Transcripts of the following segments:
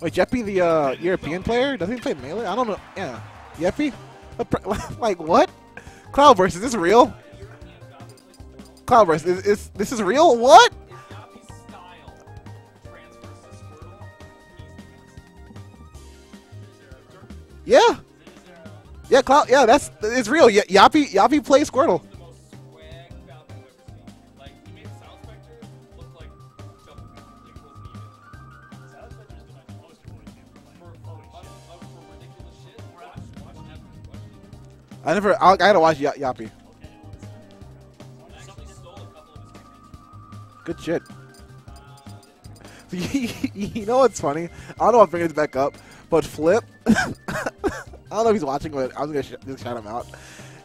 Wait, Jeppy, the uh, European player, doesn't he play melee? I don't know. Yeah, Jeppy. like what? Cloudburst, is this real? Cloudburst, is, is this is real? What? Yeah. Yeah, Cloud. Yeah, that's it's real. Y- Yappy, Yappy plays Squirtle. I never. I, I gotta watch y- Yappy. Good shit. you know what's funny? I don't know if bringing this back up, but Flip. I don't know if he's watching, but I was gonna sh- just shout him out.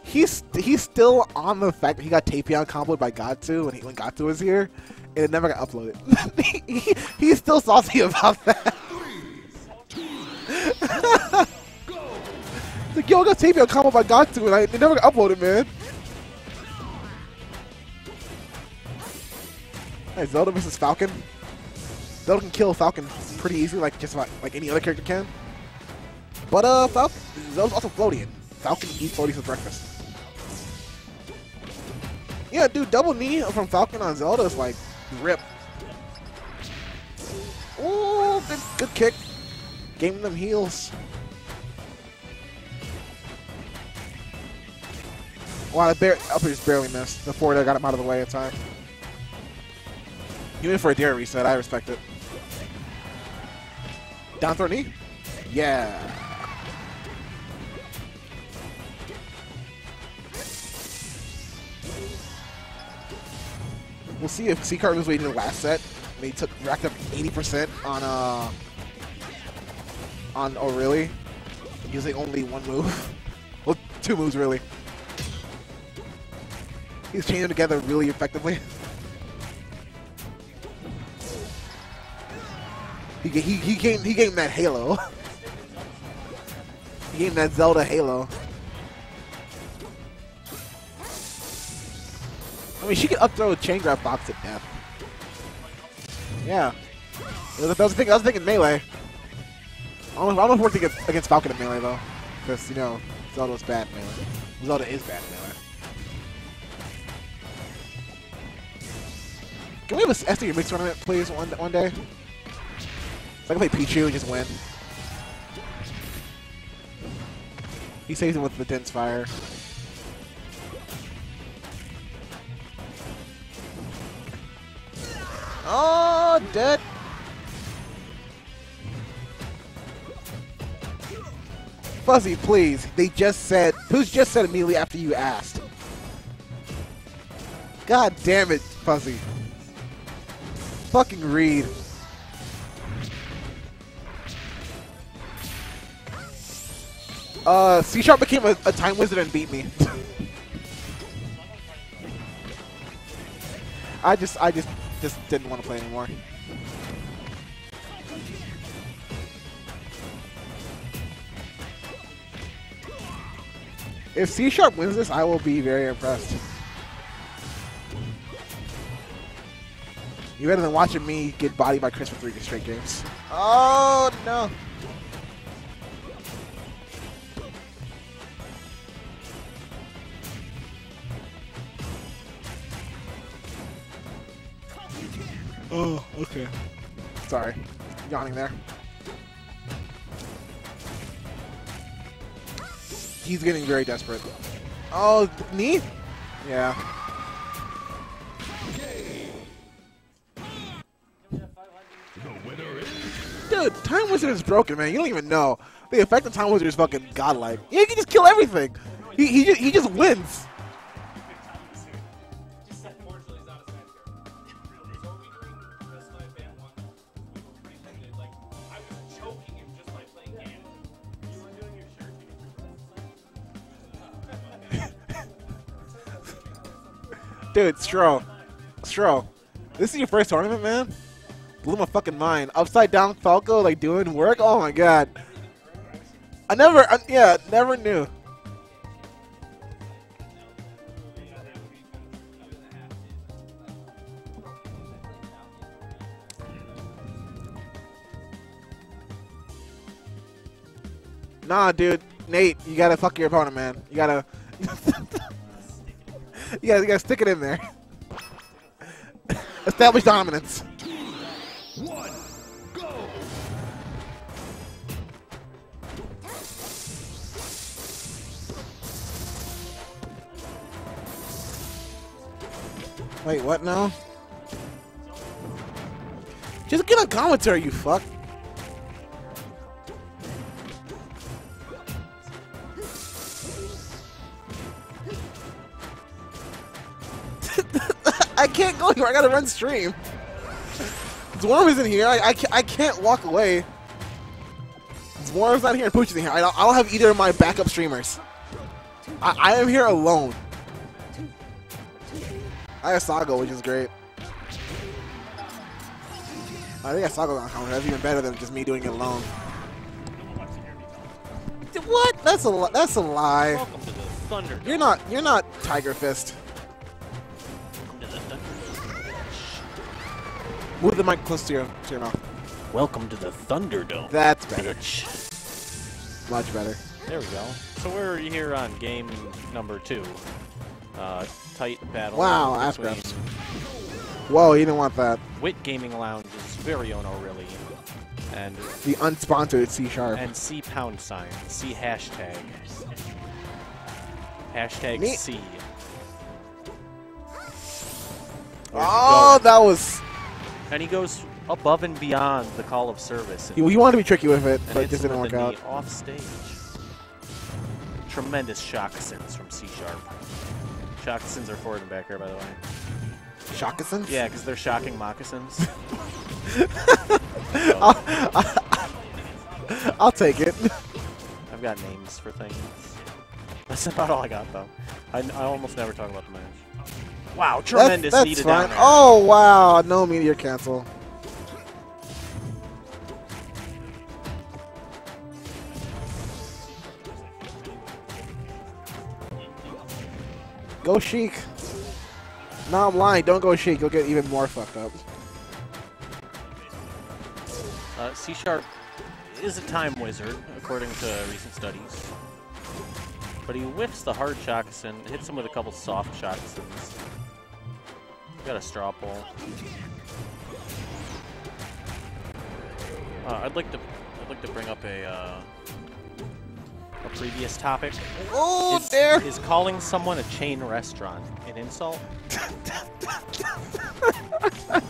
He's he's still on the fact that he got Tapion comboed by Gatsu when he when Gatsu was here, and it never got uploaded. he, he's still saucy about that. Like, yo, I got Tapion comboed by Gatsu, and I it never got uploaded, man. Hey, Zelda versus Falcon. Zelda can kill Falcon pretty easily, like just about like any other character can. But uh, Falcon, Zelda's also floating. Falcon eats floaties for breakfast. Yeah, dude, double knee from Falcon on Zelda is like rip. Ooh, good, good kick. Game them heals. Wow, I bar just barely missed. The forward got him out of the way in time. Even for a dare reset, I respect it. Down throw knee? Yeah. We'll see if C card was waiting the last set. They took racked up 80% on uh on ORLY using only one move. well, two moves really. He's chaining together really effectively. He he he gave he gave that Halo. he gave that Zelda Halo. I mean, she could up throw a chain grab box at death. Yeah. That was the thing. I was thinking melee. I don't, know, I if we're thinking against Falcon in melee though, because you know Zelda's bad in melee. Zelda is bad in melee. Can we have a SD mix tournament, please, one one day? So I can play Pichu and just win. He saves him with the Din's Fire. Oh, dead. Fuzzy, please. They just said. Who's just said immediately after you asked? God damn it, Fuzzy. Fucking read. Uh, C Sharp became a, a time wizard and beat me. I just, I just, just didn't want to play anymore. If C Sharp wins this, I will be very impressed. You better than watching me get bodied by Chris for three straight games. Oh no. Oh, okay. Sorry. Yawning there. He's getting very desperate. Oh, knee? Yeah. Time Wizard is broken, man. You don't even know. The effect of Time Wizard is fucking godlike. He can just kill everything. He, he, just, he just wins. Dude, Stro. Stro. This is your first tournament, man? Blew my fucking mind. Upside down Falco, like, doing work? Oh my god. I never, I, yeah, never knew. Nah, dude. Nate, you gotta fuck your opponent, man. You gotta. you gotta, you gotta stick it in there. Establish dominance. Wait, what now? Just get on commentary, you fuck. I can't go here. I gotta run stream. Dwarf isn't here. I, I, can't, I can't walk away. Dwarf's not here Pooch isn't here. I don't, I don't have either of my backup streamers. I, I am here alone. I have Sago, which is great. I think I Sago on counter. That's even better than just me doing it alone. What? That's a that's a lie. Welcome to the Thunder. You're not you're not Tiger Fist. Welcome to the Thunder. Move the mic close to your to your mouth. Welcome to the Thunderdome. That's better. Bitch. Much better. There we go. So we're here on game number two. Uh, tight battle. Wow, ass grabs. Whoa, you didn't want that. Wit Gaming Lounge's very own ORLY and The unsponsored C sharp. and C pound sign C hashtag hashtag Neat. C. Oh, that was. And he goes above and beyond the call of service. He, he wanted to be tricky with it, but it just didn't work out. Off stage. Tremendous shocksins from C sharp. Shocksins are forward and back here, by the way. Shockasins? Yeah, because they're shocking moccasins. I'll, I'll take it. I've got names for things. That's about all I got, though. I, I almost never talk about the match. Wow, That's, tremendous that's needed fine. Oh, wow. No meteor cancel. Go Sheik. No, I'm lying. Don't go Sheik. You'll get even more fucked up. Uh, C Sharp is a time wizard, according to recent studies. But he whiffs the hard Shockson, hits him with a couple soft Shocksons. Got a straw pole. Uh, I'd like to, I'd like to bring up a, uh, a previous topic. Oh, is, there. is calling someone a chain restaurant an insult?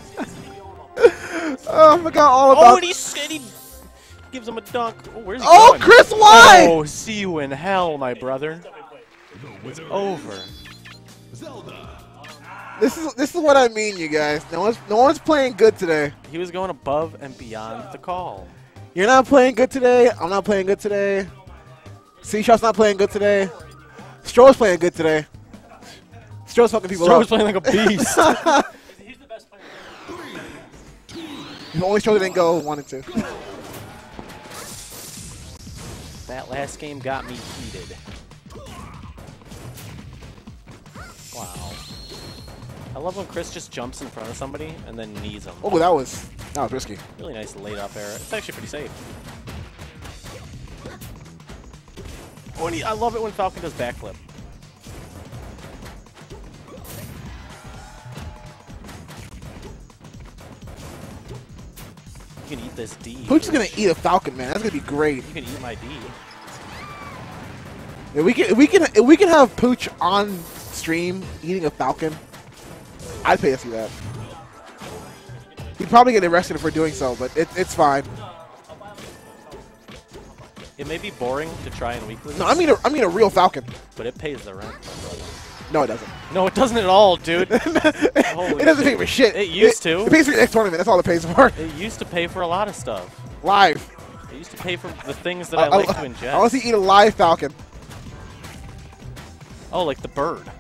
Oh, I forgot all Oh, about and he, s- and he gives him a dunk. Oh, where's he Oh, going? Chris, why? Oh, see you in hell, my brother. It's over. Zelda. This is this is what I mean, you guys. No one's no one's playing good today. He was going above and beyond the call. You're not playing good today. I'm not playing good today. C Sharp's not playing good today. Stroh's playing good today. Stroh's fucking people Stroh's up. playing like a beast. He's the best If only Stroh didn't go one and two. that last game got me heated. Wow. I love when Chris just jumps in front of somebody and then knees them. Oh, that was that was risky. Really nice laid up air. It's actually pretty safe. And he, I love it when Falcon does backflip. You can eat this D. Pooch is gonna eat a Falcon, man. That's gonna be great. You can eat my D. If we can, we can, if we can have Pooch on stream eating a Falcon, I'd pay to see that. He'd probably get arrested for doing so, but it, it's fine. It may be boring to try in weekly, No, I mean, a, I mean a real Falcon. but it pays the rent. No, it doesn't. No, it doesn't at all, dude. it doesn't pay for shit. It used to. It pays for the next tournament. That's all it pays for. It used to pay for a lot of stuff. Live. It used to pay for the things that I, like to ingest. I want to see you eat a live Falcon. Oh, like the bird.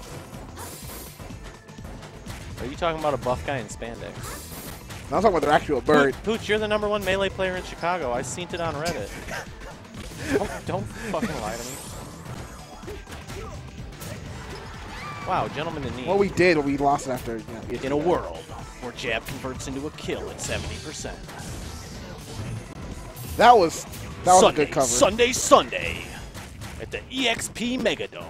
Are you talking about a buff guy in spandex? I'm talking about the actual bird. Pooch, Pooch, you're the number one melee player in Chicago. I seen it on Reddit. don't, don't fucking lie to me. Wow, gentlemen in need. Well, we did, we lost it after. You know, in a world where jab converts into a kill at 70%. That was That was Sunday, a good cover. Sunday, Sunday at the EXP Megadome.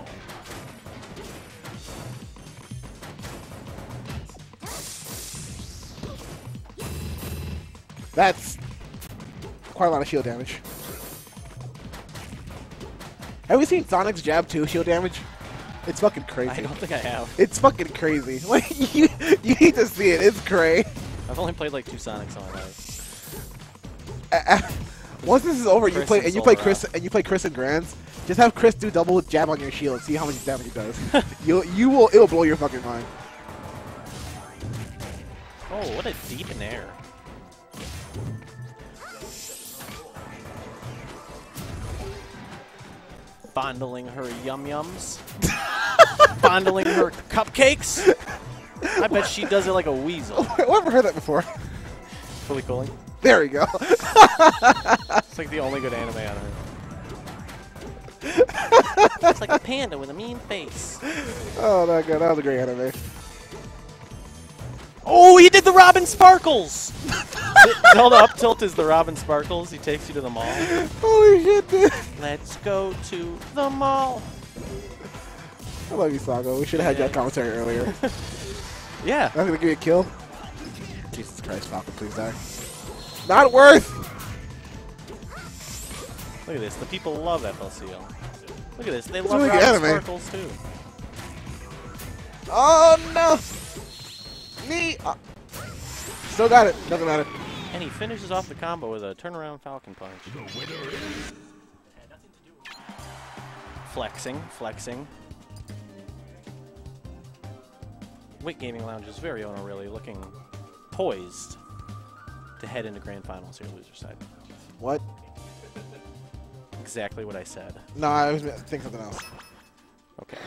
That's quite a lot of shield damage. Have we seen Sonic's jab 2 shield damage? It's fucking crazy. I don't think I have. It's fucking crazy. Like you, you need to see it. It's crazy. I've only played like two Sonics in my life. Once this is over, you play and you play Chris and you play Chris and Grants. Just have Chris do double jab on your shield. And see how much damage he does. you you will it will blow your fucking mind. Oh, what a deep in air. Fondling her yum yums. Fondling her cupcakes. I bet she does it like a weasel. I've never heard that before. FLCL. There we go. It's like the only good anime on earth. it's like a panda with a mean face. oh that, that was a great anime. Oh, he did the Robin Sparkles! Zelda up tilt is the Robin Sparkles. He takes you to the mall. Holy shit, dude. Let's go to the mall. I love you, Sago. We should have had Yeah. that commentary earlier. Yeah. I'm gonna give you a kill. Jesus Christ, Falcon, please die. Not worth. Look at this. The people love FLCL. Look at this. They love really Robin. Sparkles too. Oh no. Me. Uh, still got it. Doesn't matter. And he finishes off the combo with a turnaround Falcon Punch. The winner is Flexing, flexing. Wit Gaming Lounge's very own really looking poised to head into grand finals here, loser side. What? Exactly what I said. No, I was thinking something else. Okay.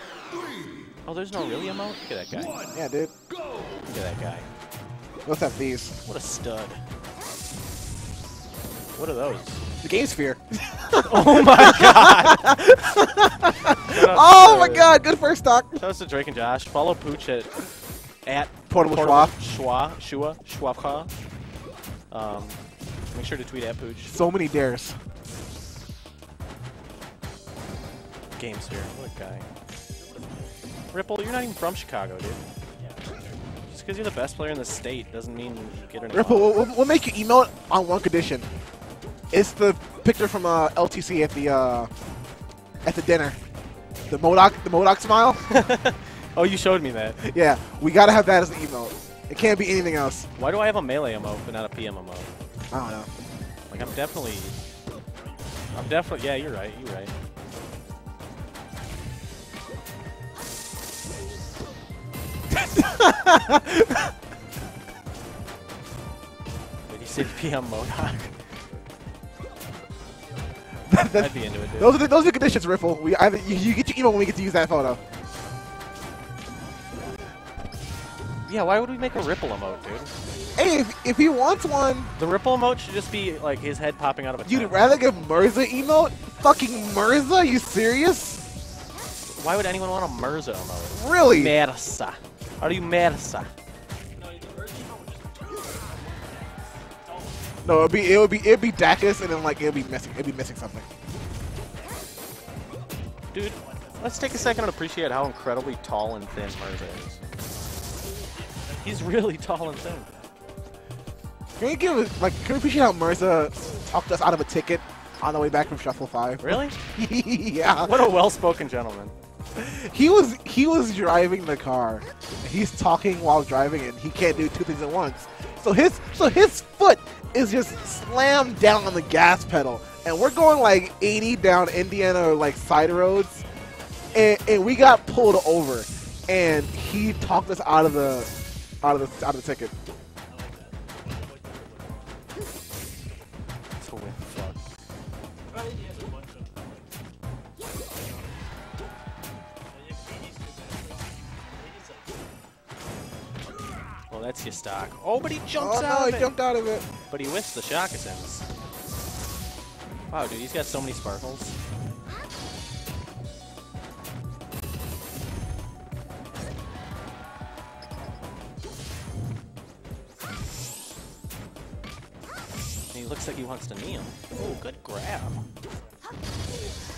Oh, there's no really emote? Look at that guy. one. Yeah, dude. Go. Look at that guy. Let's have these. What a stud. What are those? The Game Sphere. oh my god! oh my god, good first stock. Shout out to Drake and Josh. Follow Pooch at at Portable Schwa Schwa Schwapa. Um, make sure to tweet at Pooch. So many dares. Games here. What a guy. Ripple, you're not even from Chicago, dude. Just because you're the best player in the state doesn't mean you get an Ripple, we'll, we'll make you emote on one condition. It's the picture from uh, LTC at the uh, at the dinner. The Modoc, the Modoc smile. Oh, you showed me that. yeah, we gotta have that as an emote. It can't be anything else. Why do I have a melee emote but not a PM emote? I don't know. Like I'm definitely, I'm definitely. Yeah, you're right. You're right. Did you say PM Modoc? I'd be into it, dude. those are the, those are the conditions, Ripple. We either you, you get your emote when we get to use that photo. Yeah, why would we make a ripple emote, dude? Hey, if, if he wants one, The ripple emote should just be like his head popping out of a you'd rather give Mirza emote? Fucking Mirza? Are You serious? Why would anyone want a Mirza emote? Really? Mirza. Are you Mirza? No, it'd be it would be it'd be Dacus, and then like it'd be missing it'd be missing something. Dude, let's take a second and appreciate how incredibly tall and thin Mirza is. He's really tall and thin. Can we give like can we appreciate how Mirza talked us out of a ticket on the way back from Shuffle Five? Really? yeah. What a well-spoken gentleman. He was he was driving the car. He's talking while driving, and he can't do two things at once. So his so his foot is just slammed down on the gas pedal, and we're going like 80 down Indiana like side roads, and, and we got pulled over, and he talked us out of the out of the out of the ticket. It's a win. Fuck. Well, that's your stock. Oh, but he jumps oh out no, of he it. jumped out of it. But he whiffs the shock Shockasins. Wow, dude, he's got so many sparkles. He's he looks like he wants to knee him. Oh, good grab.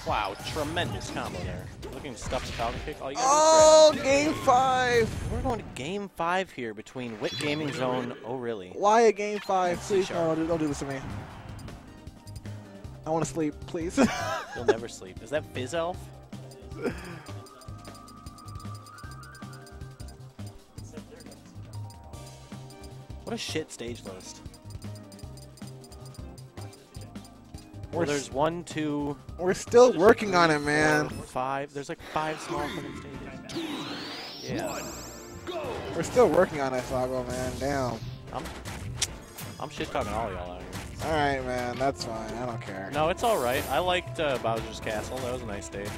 Wow, tremendous combo there. Looking to stuff the Falcon Kick. All you gotta Oh, do is oh, game five. We're going to game five here between Wit Gaming Zone. Oh, really? Why a game five? Please, no, don't do this to me. I want to sleep, please. You'll never sleep. Is that Fizz Elf? What a shit stage list. Well, there's one, two, We're still working on it, man. five. There's like five small fucking stages. Yeah. Go. We're still working on it, Sago, man. Damn. I'm, I'm shit talking all y'all out here. All right, man. That's fine. I don't care. No, it's all right. I liked uh, Bowser's Castle. That was a nice stage.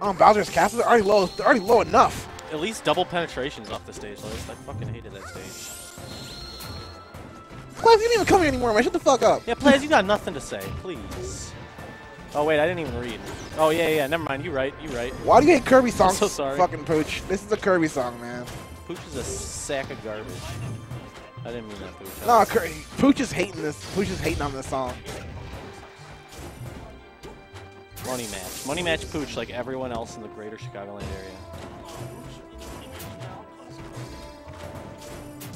Oh, Bowser's Castle. They're already low. They're already low enough. At least double penetrations off the stage list. I fucking hated that stage. Cliff, you didn't even come here anymore, man. Shut the fuck up. Yeah, Plaz, you got nothing to say, please. Oh wait, I didn't even read. Oh yeah, yeah. Never mind. You right. You right. Why do you hate Kirby songs? so sorry. Fucking Pooch. This is a Kirby song, man. Pooch is a sack of garbage. I didn't mean that, Pooch. No, Cur- Pooch is hating this. Pooch is hating on this song. Money match. Money match Pooch like everyone else in the greater Chicagoland area.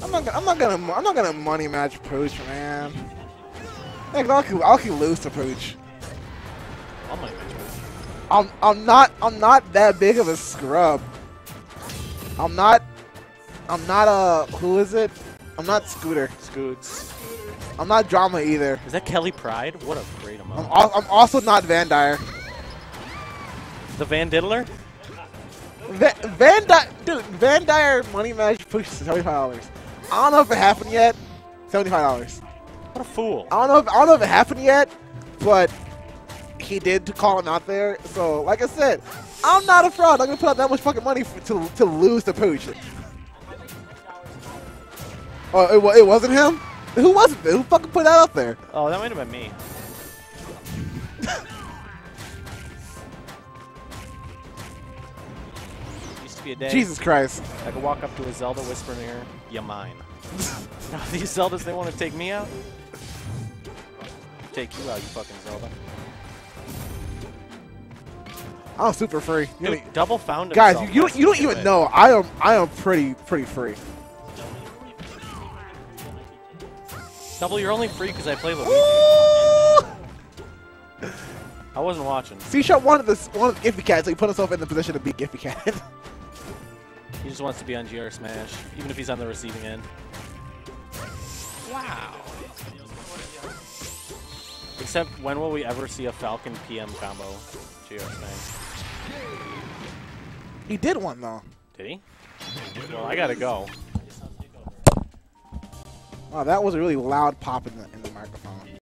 I'm not. gonna- I'm not gonna. I'm not gonna money match Pooch, man. Heck, I'll keep, I'll keep lose to Pooch. I'll money match Pooch. I'm. I'm not. I'm not that big of a scrub. I'm not. I'm not a. Who is it? I'm not Scooter. Scoots. I'm not Drama either. Is that Kelly Pride? What a great I'm, amount. al- I'm also not Van Dyer. The Van Diddler? Va- Van Dyer, dude. Van Dyer money match Pooch is seventy five dollars. I don't know if it happened yet. Seventy five dollars. What a fool. I don't know if I don't know if it happened yet, but he did to call him out there. So, like I said, I'm not a fraud. I'm gonna put out that much fucking money for, to to lose the Pooch. Oh, it, wa- it wasn't him. Who was it? Who fucking put that out there? Oh, that might have been me. Used to be a day. Jesus Christ! I could walk up to a Zelda, whisper in her ear, "You mine." Now these Zeldas, they want to take me out. Take you out, you fucking Zelda. I'm super free. Dude, double found guys, you, you don't you don't even night. know. I am I am pretty pretty free. Double, you're only free because I play Luigi. I wasn't watching. C Sharp wanted this wanted Gfycat, so he put himself in the position to beat Gfycat. He just wants to be on GR Smash, even if he's on the receiving end. Wow. Except, when will we ever see a Falcon PM combo GR Smash? he did one though. Did he? Well, I gotta go. Wow, that was a really loud pop in the in the microphone.